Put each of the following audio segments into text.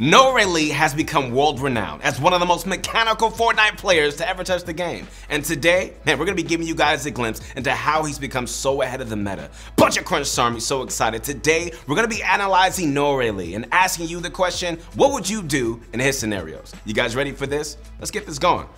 Noahreyli has become world renowned as one of the most mechanical Fortnite players to ever touch the game. And today, man, we're gonna be giving you guys a glimpse into how he's become so ahead of the meta. Bunch of Crunch Army, so excited. Today, we're gonna be analyzing Noahreyli and asking you the question, what would you do in his scenarios? You guys ready for this? Let's get this going.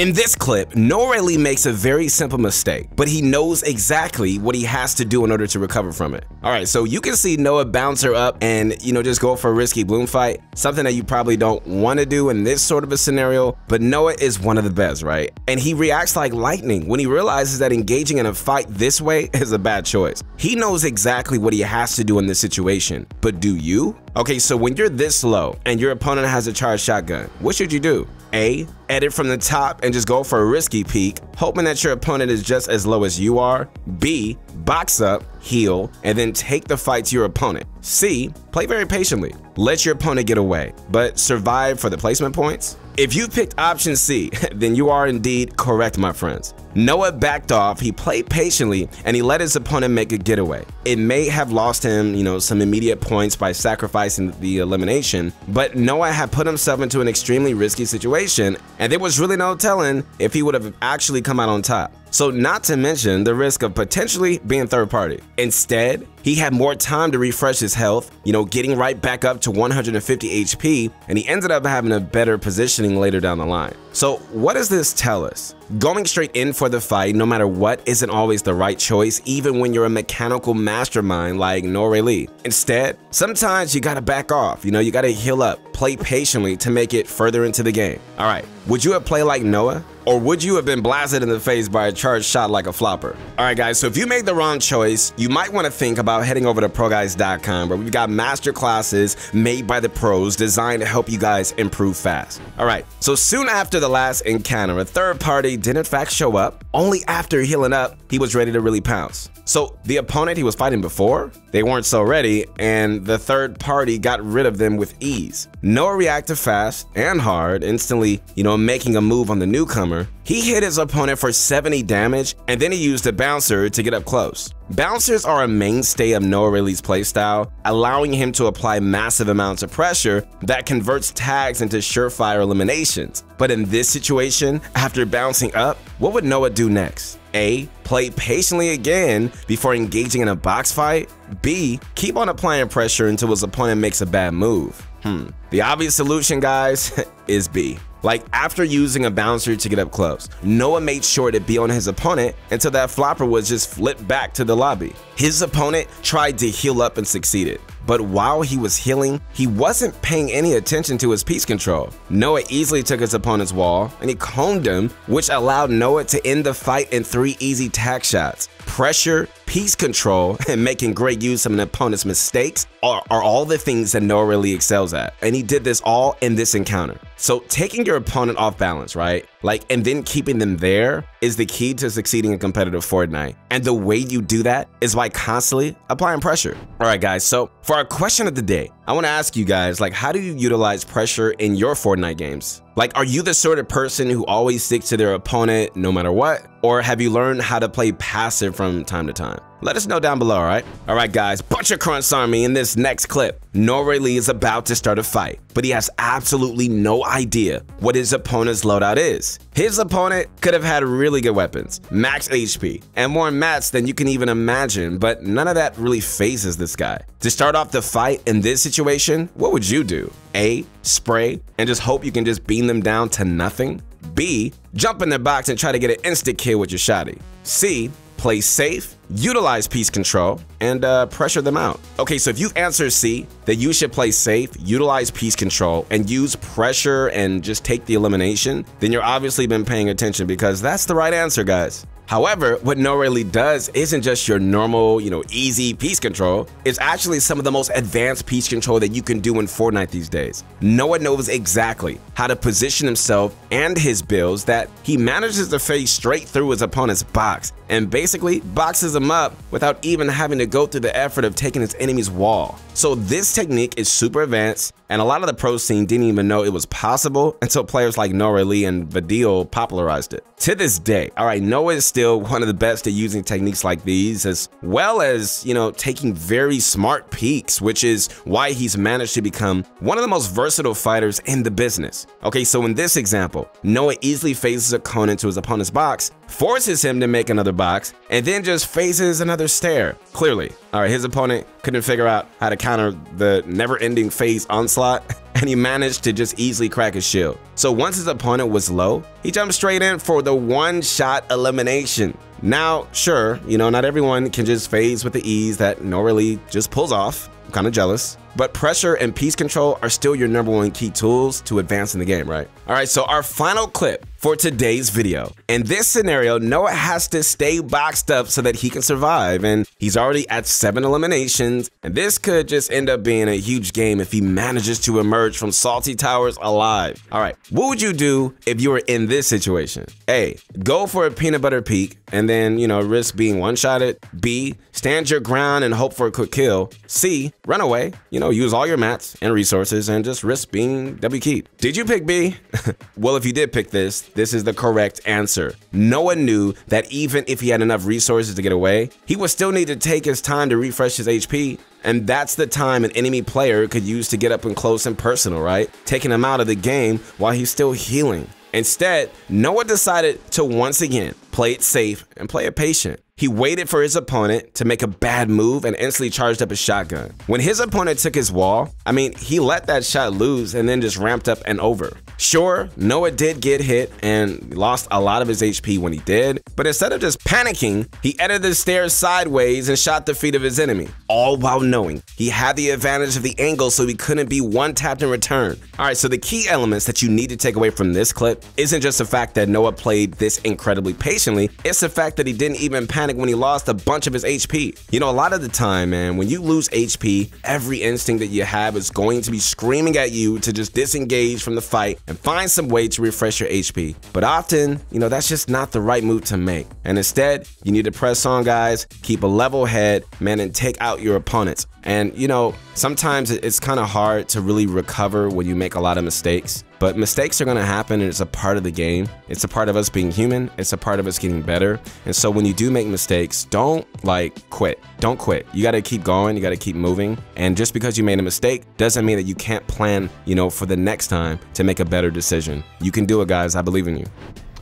In this clip, Lee makes a very simple mistake, but he knows exactly what he has to do in order to recover from it. All right, so you can see Noah bounce her up and, you know, just go for a risky bloom fight, something that you probably don't want to do in this sort of a scenario, but Noah is one of the best, right? And he reacts like lightning when he realizes that engaging in a fight this way is a bad choice. He knows exactly what he has to do in this situation, but do you? Okay, so when you're this low and your opponent has a charged shotgun, what should you do? A. Edit from the top and just go for a risky peek, hoping that your opponent is just as low as you are. B. Box up, heal, and then take the fight to your opponent. C. Play very patiently. Let your opponent get away, but survive for the placement points. If you picked option C, then you are indeed correct, my friends. Noah backed off, he played patiently, and he let his opponent make a getaway. It may have lost him, you know, some immediate points by sacrificing the elimination, but Noah had put himself into an extremely risky situation, and there was really no telling if he would have actually come out on top. So not to mention the risk of potentially being third party. Instead, he had more time to refresh his health, you know, getting right back up to 150 HP, and he ended up having a better positioning later down the line. So what does this tell us? Going straight in for the fight, no matter what, isn't always the right choice, even when you're a mechanical mastermind like Noahreyli. Instead, sometimes you gotta back off, you know, you gotta heal up, play patiently to make it further into the game. All right, would you have played like Noah? Or would you have been blasted in the face by a charged shot like a flopper? Alright guys, so if you made the wrong choice, you might want to think about heading over to ProGuides.com where we've got master classes made by the pros designed to help you guys improve fast. Alright, so soon after the last encounter, a third party did in fact show up. Only after healing up, he was ready to really pounce. So the opponent he was fighting before, they weren't so ready, and the third party got rid of them with ease. Noah reacted fast and hard, instantly, you know, making a move on the newcomer. He hit his opponent for 70 damage, and then he used a bouncer to get up close. Bouncers are a mainstay of Noahreyli's playstyle, allowing him to apply massive amounts of pressure that converts tags into surefire eliminations. But in this situation, after bouncing up, what would Noah do next? A. Play patiently again before engaging in a box fight. B. Keep on applying pressure until his opponent makes a bad move. Hmm. The obvious solution, guys, is B. Like after using a bouncer to get up close, Noah made sure to be on his opponent until that flopper was just flipped back to the lobby. His opponent tried to heal up and succeeded. But while he was healing, he wasn't paying any attention to his piece control. Noah easily took his opponent's wall and he coned him, which allowed Noah to end the fight in three easy tag shots. Pressure, piece control, and making great use of an opponent's mistakes are, are all the things that Noah really excels at. And he did this all in this encounter. So taking your opponent off balance, right? Like, and then keeping them there is the key to succeeding in competitive Fortnite. And the way you do that is by constantly applying pressure. All right, guys. So for our question of the day, I want to ask you guys, like, how do you utilize pressure in your Fortnite games? Like, are you the sort of person who always sticks to their opponent no matter what? Or have you learned how to play passive from time to time? Let us know down below, alright? Alright guys, bunch of Crunch Army in this next clip. Noahreyli is about to start a fight, but he has absolutely no idea what his opponent's loadout is. His opponent could have had really good weapons, max HP, and more mats than you can even imagine, but none of that really fazes this guy. To start off the fight in this situation, what would you do? A. Spray and just hope you can just beam them down to nothing? B. Jump in their box and try to get an instant kill with your shotty? C play safe, utilize piece control, and uh, pressure them out. Okay, so if you answer C, that you should play safe, utilize piece control, and use pressure and just take the elimination, then you're obviously been paying attention because that's the right answer, guys. However, what Noahreyli does isn't just your normal, you know, easy piece control. It's actually some of the most advanced piece control that you can do in Fortnite these days. Noah knows exactly how to position himself and his builds that he manages to face straight through his opponent's box and basically boxes him up without even having to go through the effort of taking his enemy's wall. So this technique is super advanced And a lot of the pro scene didn't even know it was possible until players like Noahreyli and Vadeal popularized it. To this day, all right, Noah is still one of the best at using techniques like these, as well as, you know, taking very smart peeks, which is why he's managed to become one of the most versatile fighters in the business. Okay, so in this example, Noah easily faces a Conan to his opponent's box, forces him to make another box, and then just faces another stare. Clearly, all right, his opponent couldn't figure out how to counter the never-ending phase onslaught, and he managed to just easily crack his shield. So once his opponent was low, he jumped straight in for the one-shot elimination. Now, sure, you know, not everyone can just phase with the ease that Noahreyli just pulls off. I'm kind of jealous. But pressure and piece control are still your number one key tools to advance in the game, right? All right, so our final clip for today's video. In this scenario, Noah has to stay boxed up so that he can survive, and he's already at seven eliminations, and this could just end up being a huge game if he manages to emerge from Salty Towers alive. All right, what would you do if you were in this situation? A, go for a peanut butter peek, and then, you know, risk being one-shotted. B, stand your ground and hope for a quick kill. C, run away, you know, use all your mats and resources and just risk being W keyed. Did you pick B? well, if you did pick this, this is the correct answer. Noah knew that even if he had enough resources to get away, he would still need to take his time to refresh his HP. And that's the time an enemy player could use to get up and close and personal, right? Taking him out of the game while he's still healing. Instead, Noah decided to once again play it safe and play it patient. He waited for his opponent to make a bad move and instantly charged up his shotgun. When his opponent took his wall, I mean, he let that shot lose and then just ramped up and over. Sure, Noah did get hit and lost a lot of his HP when he did, but instead of just panicking, he edited the stairs sideways and shot the feet of his enemy, all while knowing he had the advantage of the angle so he couldn't be one tapped in return. All right, so the key elements that you need to take away from this clip isn't just the fact that Noah played this incredibly patiently, it's the fact that he didn't even panic when he lost a bunch of his HP. You know, a lot of the time, man, when you lose HP, every instinct that you have is going to be screaming at you to just disengage from the fight and find some way to refresh your HP. But often, you know, that's just not the right move to make. And instead, you need to press on, guys, keep a level head, man, and take out your opponents. And you know, sometimes it's kind of hard to really recover when you make a lot of mistakes. But mistakes are going to happen and it's a part of the game. It's a part of us being human. It's a part of us getting better. And so when you do make mistakes, don't like quit. Don't quit. You got to keep going. You got to keep moving. And just because you made a mistake doesn't mean that you can't plan, you know, for the next time to make a better decision. You can do it, guys. I believe in you.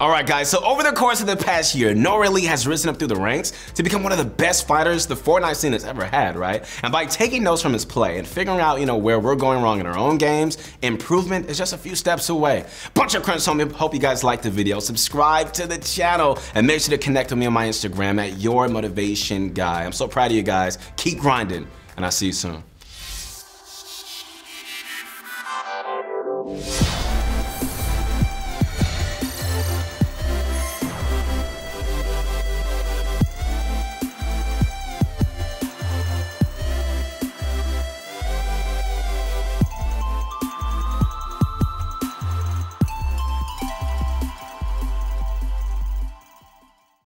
All right, guys, so over the course of the past year, Noahreyli has risen up through the ranks to become one of the best fighters the Fortnite scene has ever had, right? And by taking notes from his play and figuring out, you know, where we're going wrong in our own games, improvement is just a few steps away. Bunch of crunch homie, hope you guys liked the video. Subscribe to the channel and make sure to connect with me on my Instagram at Your Motivation Guy. I'm so proud of you guys. Keep grinding, and I'll see you soon.